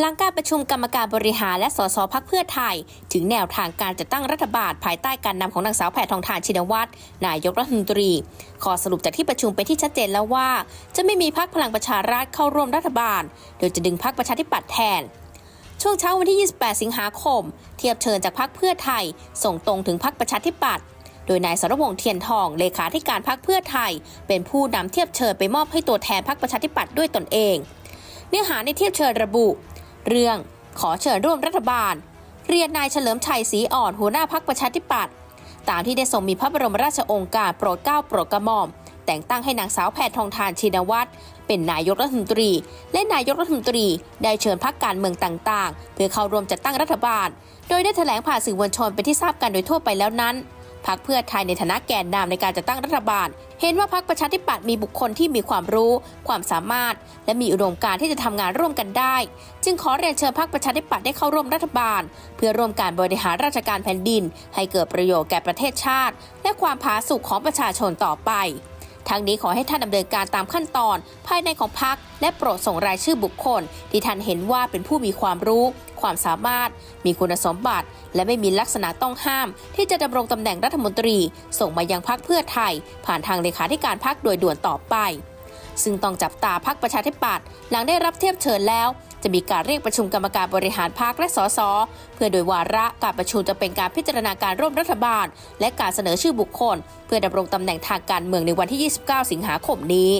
หลังการประชุมกรรมการบริหารและสสพักเพื่อไทย ถึงแนวทางการจัดตั้งรัฐบาลภายใต้การนำของนางสาวแพทองทานชินวัตรนายกรัฐมนตรี ขอสรุปจากที่ประชุมเป็นที่ชัดเจนแล้วว่า จะไม่มีพักพลังประชารัฐเข้าร่วมรัฐบาล โดยจะดึงพักประชาธิปัตย์แทน ช่วงเช้าวันที่ 28 สิงหาคม เทียบเชิญจากพักเพื่อไทย ส่งตรงถึงพักประชาธิปัตย์โดยนายสรวงศ์เทียนทองเลขาธิการพักเพื่อไทย เป็นผู้นำเทียบเชิญไปมอบให้ตัวแทนพักประชาธิปัตย์ด้วยตนเอง เนื้อหาในเทียบเชิญระบุ เรื่องขอเชิญร่วมรัฐบาล เรียนนายเฉลิมชัยศรีอ่อนหัวหน้าพักประชาธิปัตย์ตามที่ได้ทรงมีพระบรมราชโองการโปรดเกล้าโปรดกระหม่อม แต่งตั้งให้นางสาวแพทองทานชินวัตรเป็นนายกรัฐมนตรี และนายกรัฐมนตรีได้เชิญพักการเมืองต่าง ๆ เพื่อเข้าร่วมจัดตั้งรัฐบาล โดยได้แถลงผ่านสื่อมวลชนเป็นที่ทราบกันโดยทั่วไปแล้วนั้น พักเพื่อไทยในฐานะแกนนำในการจัดตั้งรัฐบาล เห็นว่าพักประชาธิปัตย์มีบุคคลที่มีความรู้ ความสามารถ และมีอุดมการณ์ที่จะทำงานร่วมกันได้ จึงขอเรียนเชิญพักประชาธิปัตย์ได้เข้าร่วมรัฐบาล เพื่อร่วมการบริหารราชการแผ่นดิน ให้เกิดประโยชน์แก่ประเทศชาติ และความผาสุกของประชาชนต่อไปทั้งนี้ขอให้ท่านดำเนินการตามขั้นตอน ภายในของพักและโปรดส่งรายชื่อบุคคล ที่ท่านเห็นว่าเป็นผู้มีความรู้ ความสามารถ มีคุณสมบัติ และไม่มีลักษณะต้องห้าม ที่จะดำรงตำแหน่งรัฐมนตรี ส่งมายังพักเพื่อไทย ผ่านทางเลขาธิการพักโดยด่วนต่อไป ซึ่งต้องจับตาพักประชาธิปัตย์หลังได้รับเทียบเชิญแล้วจะมีการเรียกประชุมกรรมการบริหารพรรคและสสเพื่อโดยวาระการประชุมจะเป็นการพิจารณาการร่วมรัฐบาล และการเสนอชื่อบุคคล เพื่อดำรงตำแหน่งทางการเมืองในวันที่ 29 สิงหาคมนี้